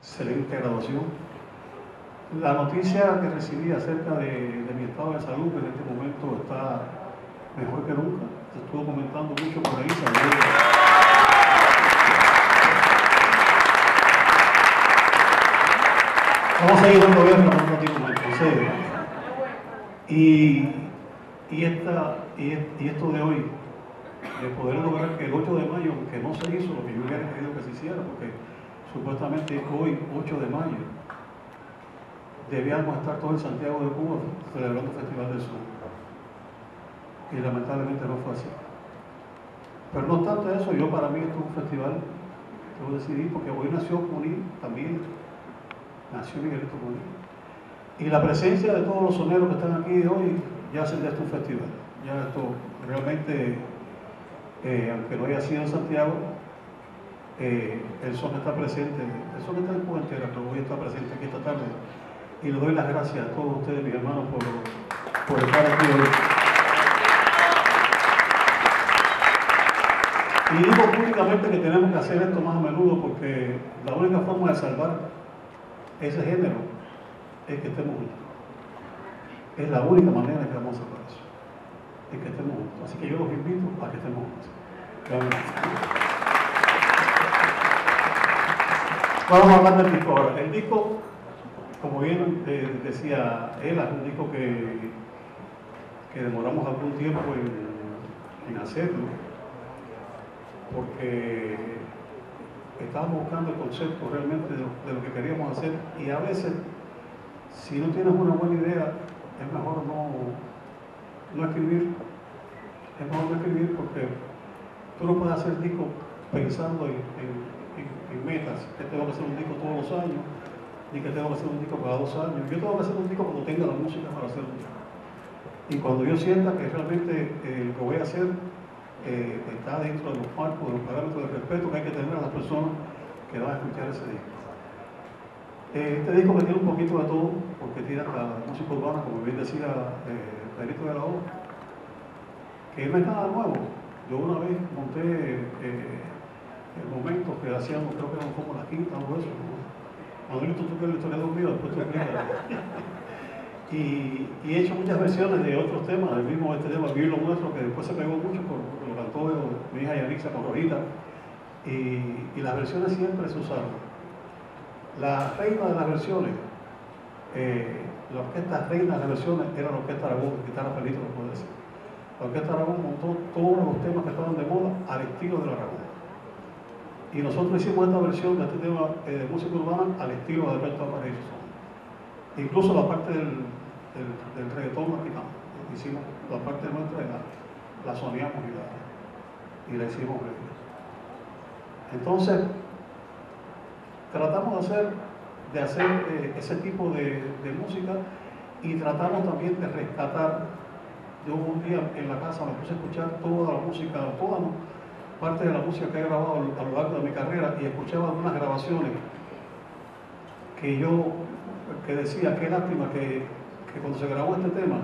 excelente graduación. La noticia que recibí acerca de, mi estado de salud, en este momento está mejor que nunca, se estuvo comentando mucho por ahí. Vamos a ir dando ver un ratito más. Y, y, esta, y, y esto de hoy, de poder lograr que el 8 de mayo, que no se hizo lo que yo hubiera querido que se hiciera, porque supuestamente hoy, 8 de mayo, debíamos estar todos en Santiago de Cuba celebrando el Festival del Sur. Y lamentablemente no fue así. Pero no obstante eso, yo para mí esto es un festival que decidí, porque hoy nació Muní también, nació Miguelito Muní. Y la presencia de todos los soneros que están aquí hoy ya hacen de esto un festival. Ya esto realmente, eh, aunque no haya sido en Santiago, eh, el son está presente, el son está en Cuba entera, pero hoy está presente aquí esta tarde. Y le doy las gracias a todos ustedes, mis hermanos, por, por estar aquí hoy. Y digo públicamente que tenemos que hacer esto más a menudo porque la única forma de salvar ese género es que estemos juntos. Es la única manera que vamos a salvar eso. Es que estemos juntos. Así que yo los invito a que estemos juntos. Vamos a hablar del disco ahora. El disco, como bien eh, decía él, es un disco que, que demoramos algún tiempo en, hacerlo, porque estábamos buscando el concepto realmente de lo, que queríamos hacer y a veces, si no tienes una buena idea, es mejor no, no escribir, es mejor no escribir porque tú no puedes hacer disco pensando en, en en metas, que tengo que hacer un disco todos los años, ni que tengo que hacer un disco cada dos años. Yo tengo que hacer un disco cuando tenga la música para hacer un disco. Y cuando yo sienta que realmente eh, lo que voy a hacer eh, está dentro de los marcos, de los parámetros de respeto que hay que tener a las personas que van a escuchar ese disco. Eh, este disco que tiene un poquito de todo, porque tiene la música urbana, como bien decía eh, Pedrito de la O, que no es nada nuevo. Yo una vez monté el momento que hacíamos, creo que eran como la quinta o eso. Manuelito, tú que la historia mío, después tú y, y he hecho muchas versiones de otros temas, el mismo este tema, Vivir lo Nuestro, que después se pegó mucho, porque lo cantó mi hija Yanixa con Rojita, y, y, las versiones siempre se usaron. La reina de las versiones, eh, la orquesta reina de las versiones era la orquesta Aragón, guitarra Felito, lo puedo decir. La orquesta Aragón montó todos los temas que estaban de moda al estilo de la Aragón. Y nosotros hicimos esta versión de este tema eh, de música urbana al estilo de Alberto Aparicio. Incluso la parte del, del, del reggaetón. Hicimos la parte nuestra y la, la y la, y la hicimos. Entonces, tratamos de hacer, de hacer eh, ese tipo de, de, música y tratamos también de rescatar. Yo un día en la casa me puse a escuchar toda la música, toda parte de la música que he grabado a lo largo de mi carrera y escuchaba algunas grabaciones que yo que decía, qué lástima que, que cuando se grabó este tema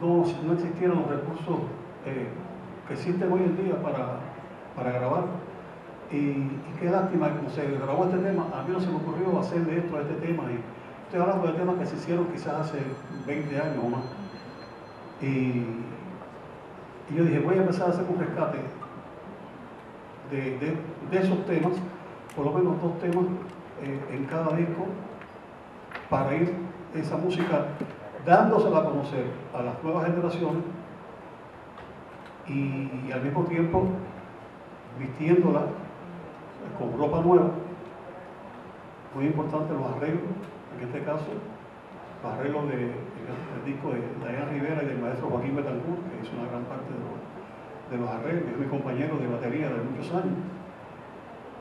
no, no existieran los recursos eh, que existen hoy en día para, para grabar. Y, qué lástima que cuando se grabó este tema, a mí no se me ocurrió hacer de esto a este tema. Y estoy hablando de temas que se hicieron quizás hace 20 años o más. Y, y yo dije, voy a empezar a hacer un rescate de, esos temas, por lo menos dos temas eh, en cada disco, para ir esa música dándosela a conocer a las nuevas generaciones y, al mismo tiempo vistiéndola con ropa nueva. Muy importante los arreglos, en este caso, los arreglos del de, disco de Diana Rivera y del maestro Joaquín Betancourt, que hizo una gran parte de los de los arreglos, es mi compañero de batería de muchos años,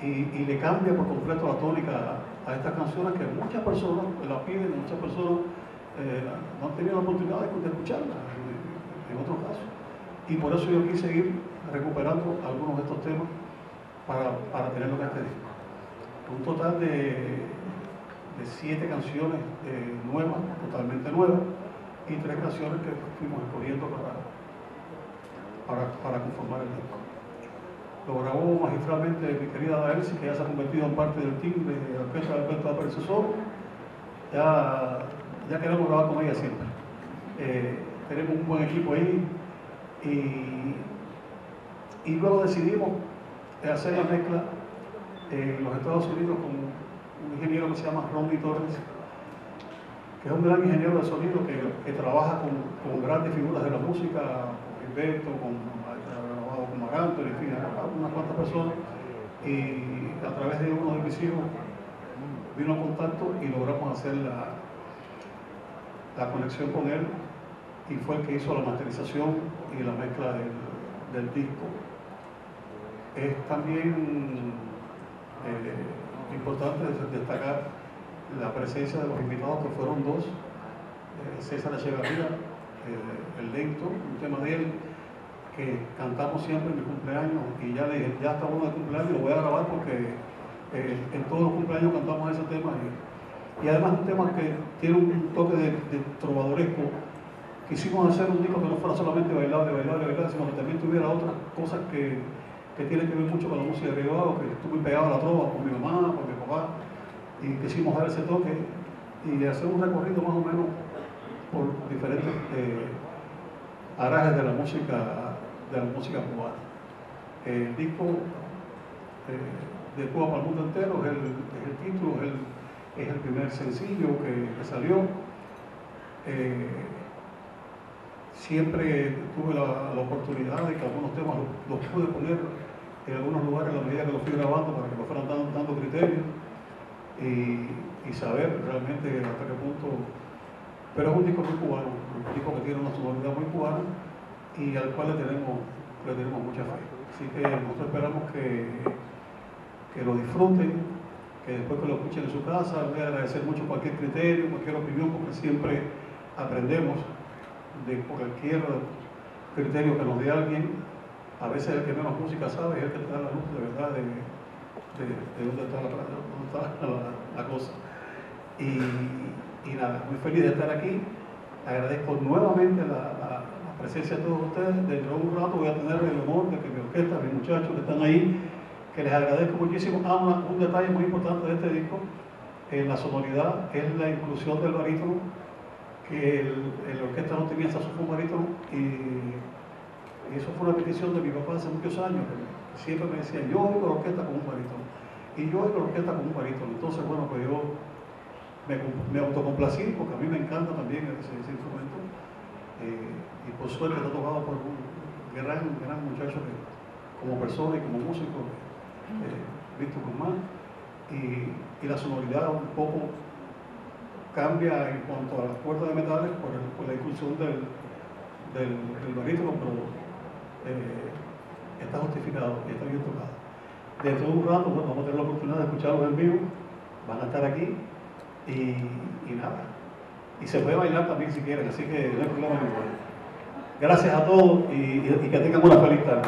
y, y le cambia por completo la tónica a, estas canciones que muchas personas la piden, muchas personas eh, no han tenido la oportunidad de, de escucharla en, en, otros casos. Y por eso yo quise ir recuperando algunos de estos temas para, para tenerlo en este disco. Un total de, de siete canciones eh, nuevas, totalmente nuevas, y tres canciones que fuimos escogiendo para, para, conformar el disco. lo grabó magistralmente mi querida Daelsi, que ya se ha convertido en parte del team de la orquesta de Alberto Aparicio Solo. Ya, ya queremos grabar con ella siempre. Eh, tenemos un buen equipo ahí y, y luego decidimos hacer la mezcla en los Estados Unidos con un ingeniero que se llama Ronnie Torres, que es un gran ingeniero de sonido que, que trabaja con, con, grandes figuras de la música, con Gilberto, con, con Maganto, en fin, unas cuantas personas, y a través de uno de mis hijos vino a contacto y logramos hacer la, la conexión con él y fue el que hizo la masterización y la mezcla del, del disco. Es también eh, importante destacar la presencia de los invitados, que fueron dos, eh, César Echeverría, eh, el lento, un tema de él, que cantamos siempre en mi cumpleaños, y ya le dije, ya está uno de cumpleaños, lo voy a grabar porque eh, en todos los cumpleaños cantamos ese tema, y, y además un tema que tiene un toque de, trovadoresco, quisimos hacer un disco que no fuera solamente bailar, de bailar, sino que también tuviera otras cosas que, que tienen que ver mucho con la música de Río que estuve pegado a la trova con mi mamá, con mi papá, y quisimos dar ese toque y hacer un recorrido más o menos por diferentes eh, arajes de la música de la música cubana. El disco eh, de Cuba para el mundo entero es el, título, es el, es el, primer sencillo que, salió. Eh, siempre tuve la, la, oportunidad de que algunos temas los, los, pude poner en algunos lugares a la medida que los fui grabando para que me fueran dando, dando criterios y, y, saber realmente hasta qué punto. Pero es un disco muy cubano, un disco que tiene una sonoridad muy cubana y al cual le tenemos, le tenemos mucha fe. Así que nosotros esperamos que, que lo disfruten, que después que lo escuchen en su casa, voy a agradecer mucho cualquier criterio, cualquier opinión, porque siempre aprendemos de cualquier criterio que nos dé alguien. A veces el que menos música sabe es el que te da la luz de verdad de, de, de dónde está, la, cosa. Y, nada, muy feliz de estar aquí. Agradezco nuevamente la, la, presencia de todos ustedes. Dentro de un rato voy a tener el honor de que mi orquesta, mis muchachos que están ahí, que les agradezco muchísimo. Ah, un detalle muy importante de este disco, en la sonoridad, es la inclusión del barítono, que el, el orquesta no tenía saxofón barítono y, y eso fue una petición de mi papá hace muchos años, siempre me decía, yo oigo la orquesta con un barítono y yo oigo la orquesta con un barítono. Entonces, bueno, pues yo me, autocomplací porque a mí me encanta también ese, instrumento. Eh, y por suerte está tocado por un gran, gran muchacho que, como persona y como músico, eh, Víctor Guzmán. Y, la sonoridad un poco cambia en cuanto a las cuerdas de metales por, la inclusión del, del, barítono, pero eh, está justificado y está bien tocado. Dentro de un rato vamos a tener la oportunidad de escucharlos en vivo, van a estar aquí y, y nada. Y se puede bailar también si quieren, así que no hay problema ninguno. Gracias a todos y, y, y que tengan una feliz tarde.